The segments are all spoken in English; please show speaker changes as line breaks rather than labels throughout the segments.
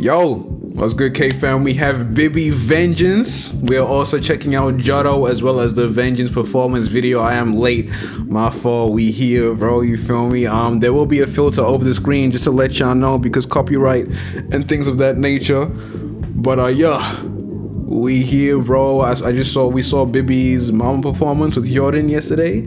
Yo, what's good, K fam? We have Bibi Vengeance. We are also checking out Jotto as well as the Vengeance performance video. I am late, my fault. We here, bro. You feel me? Um, there will be a filter over the screen just to let y'all know because copyright and things of that nature. But uh, yeah, we here, bro. I, I just saw we saw Bibi's mama performance with Jordan yesterday.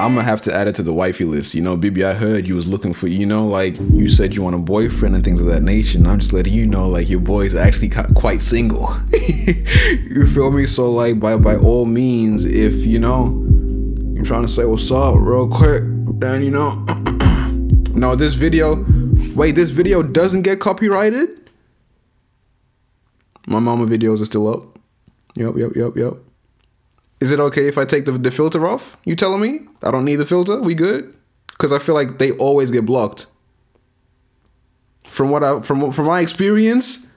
I'm gonna have to add it to the wifey list. You know, Bibi, I heard you was looking for, you know, like you said you want a boyfriend and things of that nature. And I'm just letting you know, like your boy's actually quite single. you feel me? So like, by by all means, if you know you're trying to say what's up real quick, then you know. no, this video. Wait, this video doesn't get copyrighted. My mama videos are still up. Yep, yep, yep, yep. Is it okay if I take the, the filter off? You telling me? I don't need the filter? We good? Because I feel like they always get blocked. From what I from from my experience,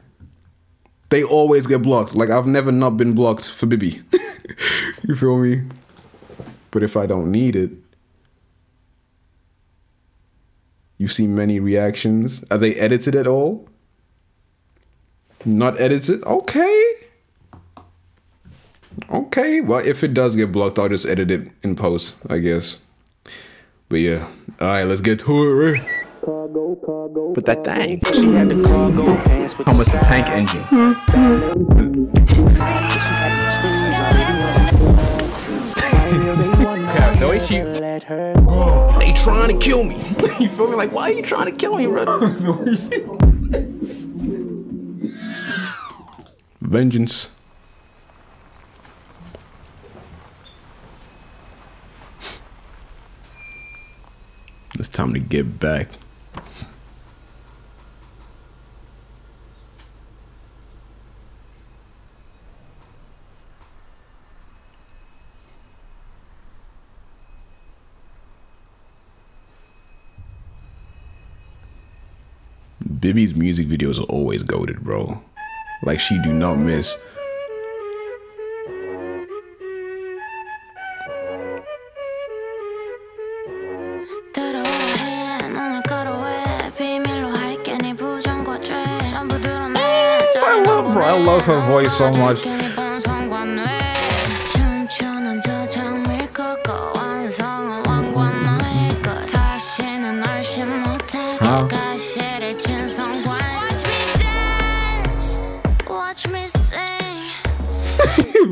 they always get blocked. Like I've never not been blocked for Bibi. you feel me? But if I don't need it, you see many reactions. Are they edited at all? Not edited? Okay. Okay, well, if it does get blocked, I'll just edit it in post, I guess. But yeah, all right, let's get to it. Right?
But that thing, she had the cargo pants with the tank engine.
God, the way she, they trying to kill me. you feel me? Like, why are you trying to kill me, brother? Vengeance. It's time to get back. Bibi's music videos are always goaded, bro. Like she do not miss. Love. Her voice so much.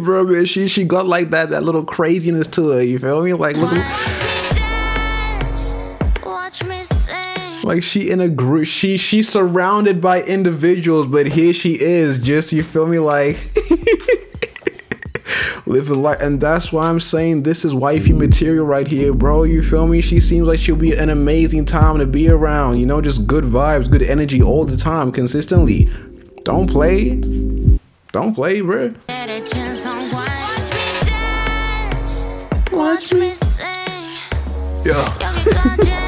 bro, man, she she got like that that little craziness to her. You feel me? Like look. Like she in a group, she she's surrounded by individuals, but here she is, just you feel me, like living life, and that's why I'm saying this is wifey material right here, bro. You feel me? She seems like she'll be an amazing time to be around. You know, just good vibes, good energy all the time, consistently. Don't play, don't play, bro. Watch me. Yeah.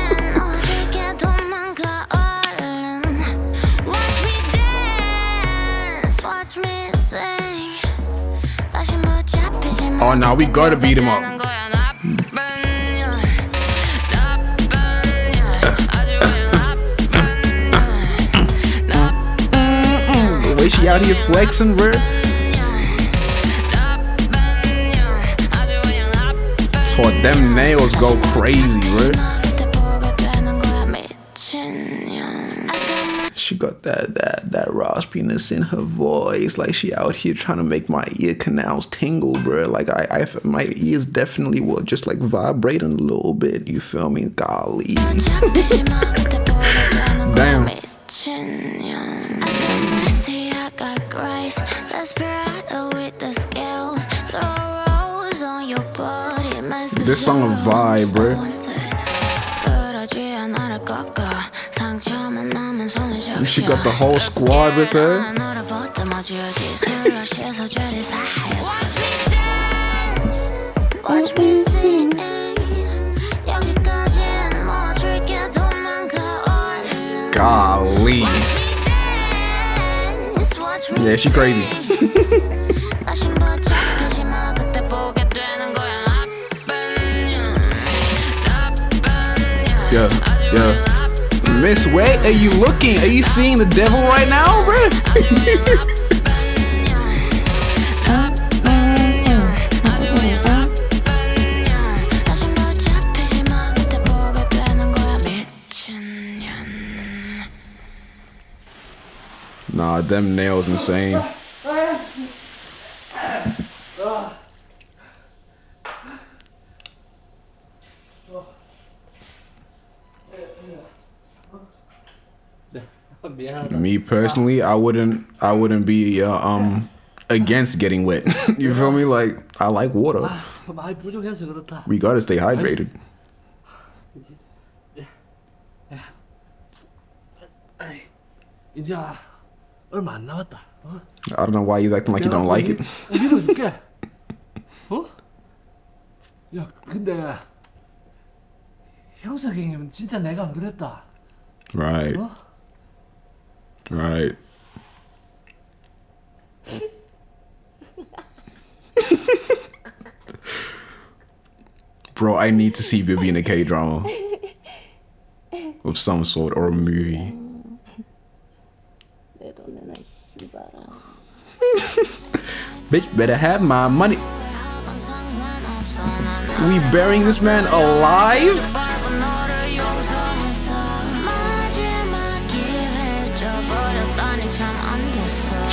Oh, now we gotta beat him up. the way she out here flexing, bro. Taught them nails go crazy, bro. She got that that that raspiness in her voice. Like she out here trying to make my ear canals tingle, bro. Like I, I my ears definitely were just like vibrating a little bit. You feel me? Golly. Damn. This song a vibe, bro. She got the whole squad with her. Watch me sing. Golly. Yeah, she crazy. yeah, yeah. Miss Way, are you looking? Are you seeing the devil right now, bruh? Nah, them nails insane. me personally, I wouldn't I wouldn't be uh, um against getting wet. you feel me? Like I like water. We gotta stay hydrated. I don't know why he's acting like you don't like it. Right. Right. Bro, I need to see Bibi in a K drama of some sort or a movie. Bitch, better have my money. We burying this man alive?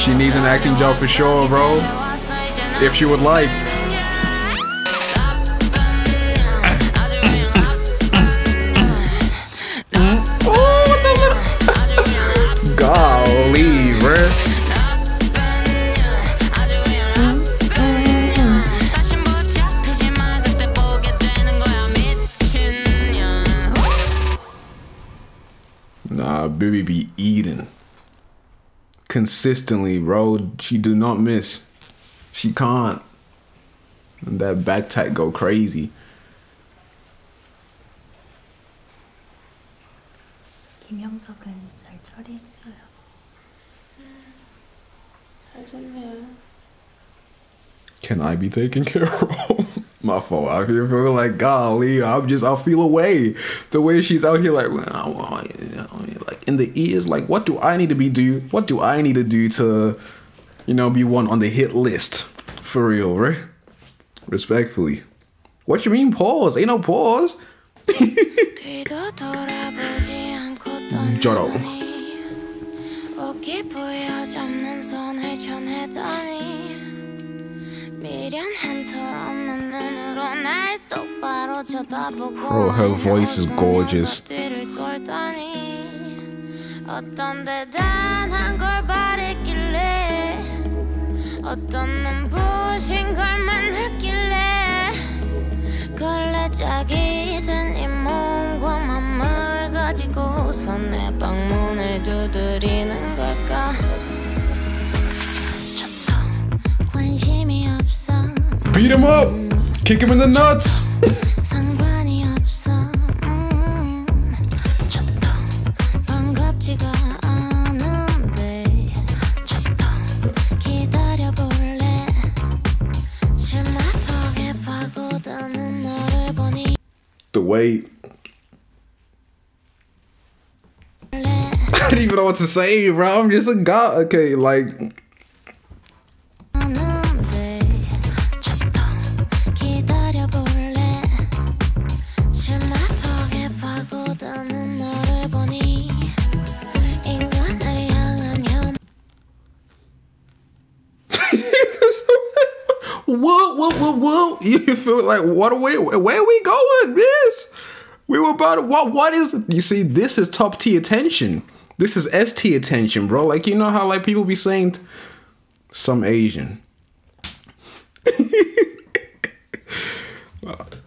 She needs an acting job for sure, bro. If she would like. Golly, bruh. Nah, baby, be consistently, bro. She do not miss. She can't. That back tight go crazy. Can I be taken care of? My fault. I feel like golly, I'm just I feel away. The way she's out here, like well, in the ears like what do i need to be do what do i need to do to you know be one on the hit list? For real right? Respectfully. What you mean pause? Ain't no pause.
Jotto. Oh,
Bro, her voice is gorgeous.
어떤 대단한 걸 바랬길래 어떤 눈부신 걸만 했길래 걸레짝이 된 이 몸과 맘을 가지고서 내 방문을 두드리는 걸까
Beat him up! Kick him in the nuts! I don't even know what to say, bro. I'm just a god. Okay, like. whoa, whoa, whoa, whoa. You feel like, what are we, where are we going, miss? We were about what? What is? You see, this is top T attention. This is ST attention, bro. Like you know how like people be saying some Asian.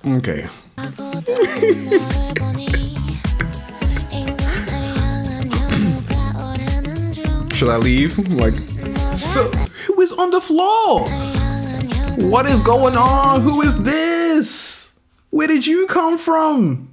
okay. Should I leave? Like, so who is on the floor? What is going on? Who is this? Where did you come from?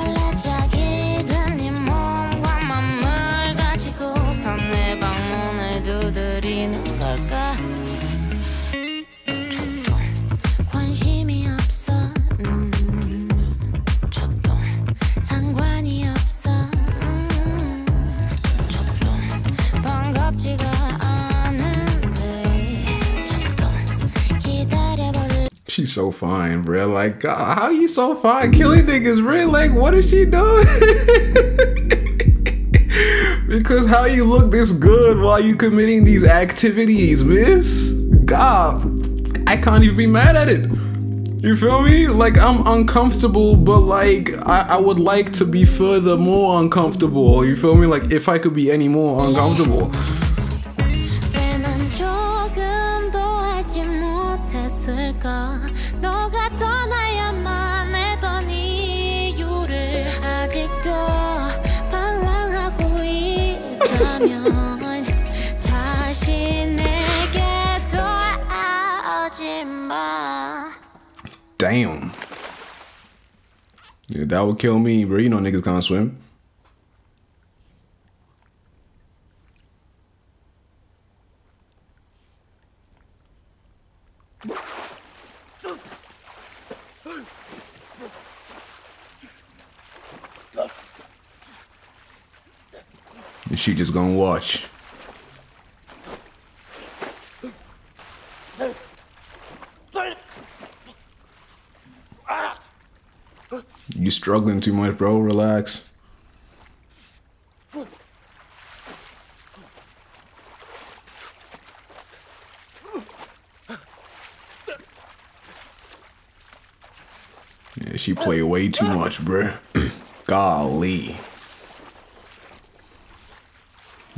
So fine, bro. Like, God, how you so fine? Killing niggas, bro. Like, what is she doing? because how you look this good while you committing these activities, miss? God, I can't even be mad at it. You feel me? Like, I'm uncomfortable, but like, I, I would like to be further more uncomfortable. You feel me? Like, if I could be any more uncomfortable.
있다면 다시 내게 돌아오지 마
Damn. Yeah, that would kill me, bro. You know niggas can't swim. She just gonna watch. You struggling too much, bro. Relax. Yeah, she play way too much, bruh. Golly.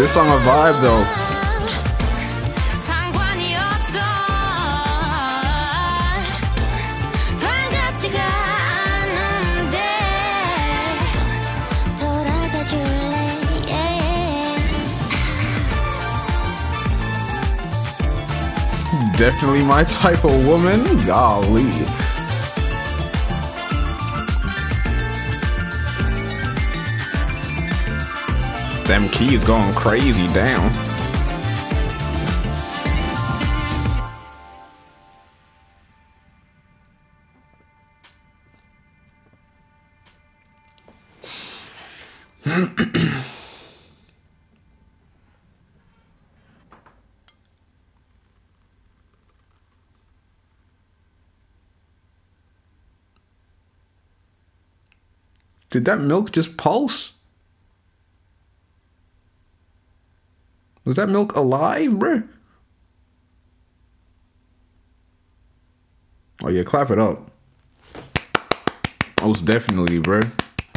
This song a vibe though. Definitely my type of woman, golly. Them keys going crazy down. Did that milk just pulse? Was that milk alive, bruh? Oh yeah, clap it up. Most definitely, bruh.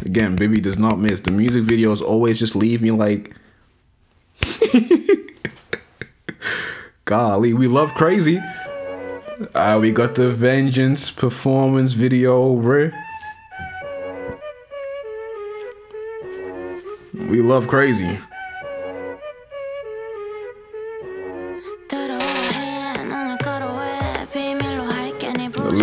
Again, Bibi does not miss. The music videos always just leave me like Golly, we love crazy. Uh, we got the Vengeance performance video, bruh. We love crazy.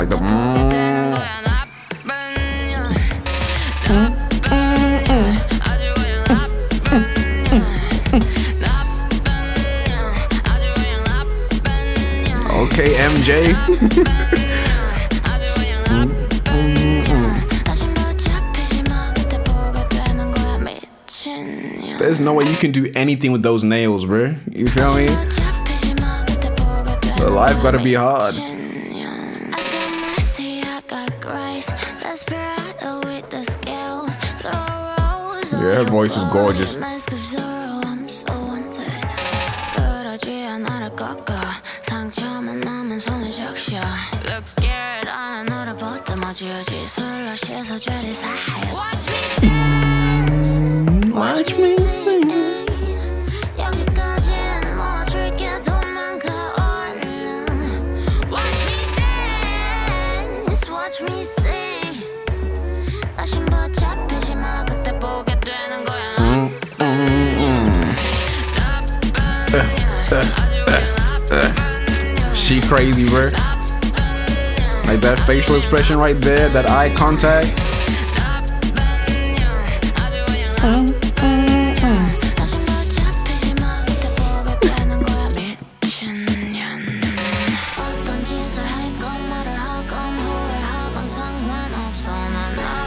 Like the. Mm. Okay,
MJ. There's no way you can do anything with those nails, bro. You feel me? The life gotta be hard.
Yeah,
her voice is gorgeous.
Looks scared, 안
Uh, uh, uh. She crazy, bro. Like that facial expression right there, that eye contact.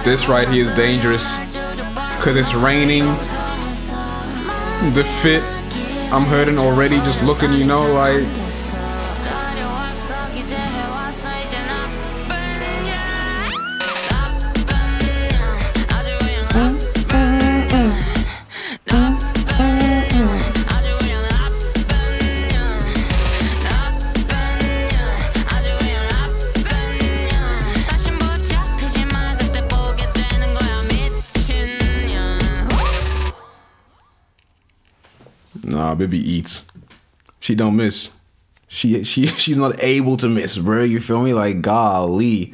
this right here is dangerous because it's raining. The fit I'm hurting already just looking, you know, like Nah, baby eats. She don't miss. She she she's not able to miss, bro. You feel me? Like golly.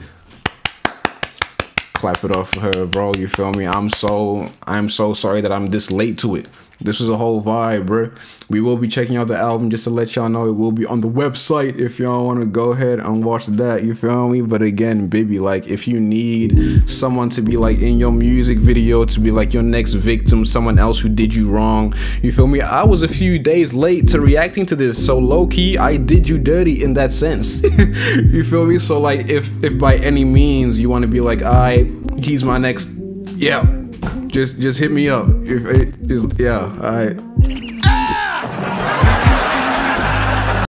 Clap it off for her, bro. You feel me? I'm so I'm so sorry that I'm this late to it. This was a whole vibe, bro. We will be checking out the album just to let y'all know it will be on the website if y'all want to go ahead and watch that. You feel me? But again, baby, like if you need someone to be like in your music video to be like your next victim, someone else who did you wrong, you feel me? I was a few days late to reacting to this, so low key, I did you dirty in that sense. you feel me? So like, if if by any means you want to be like, I, he's my next, yeah just just hit me up. If it is yeah, all right.